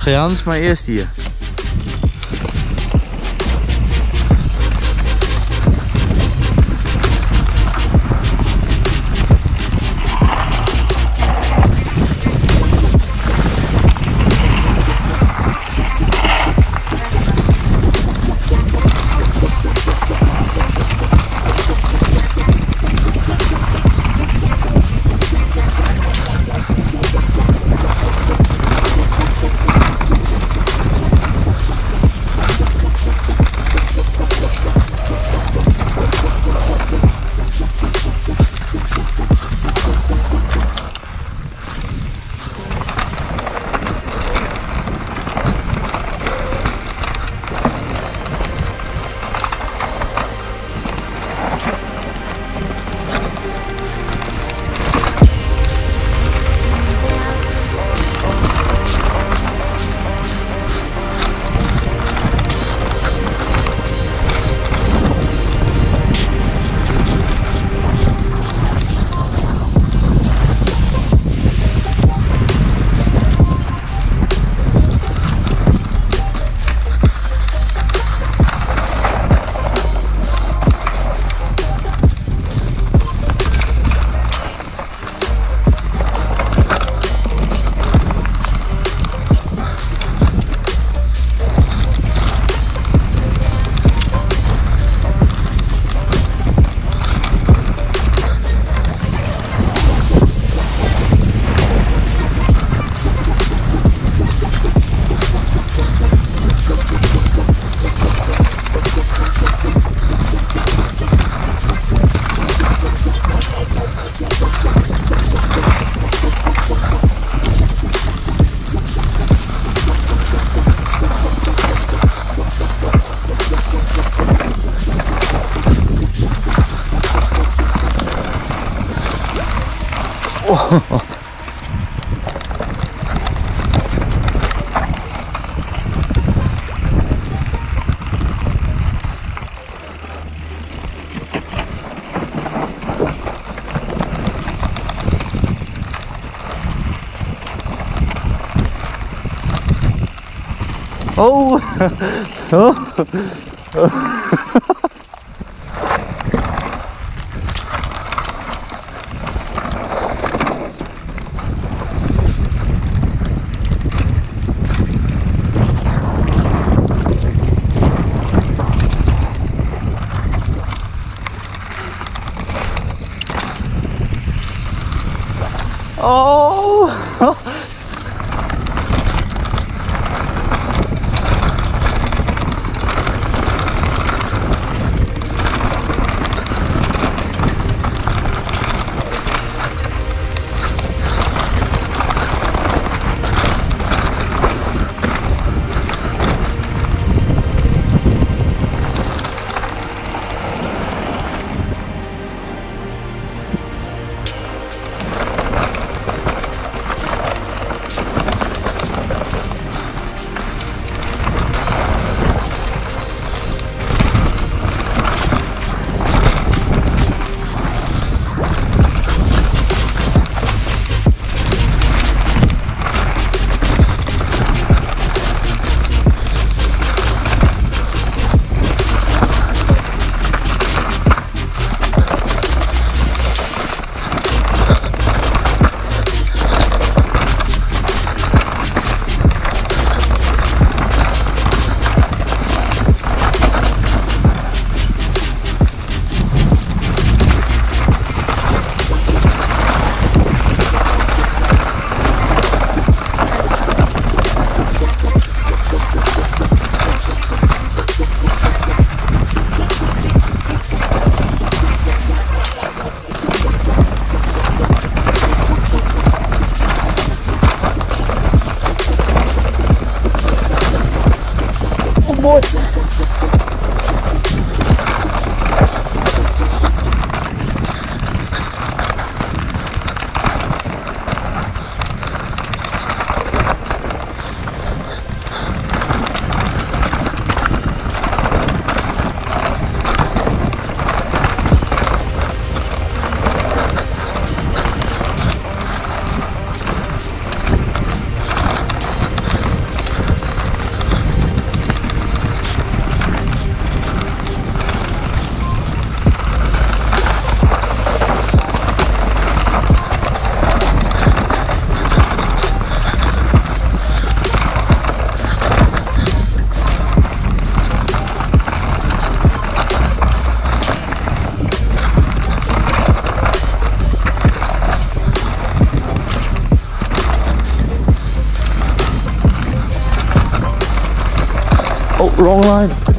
Ga maar eerst hier. Oh! oh! Oh! Wrong line.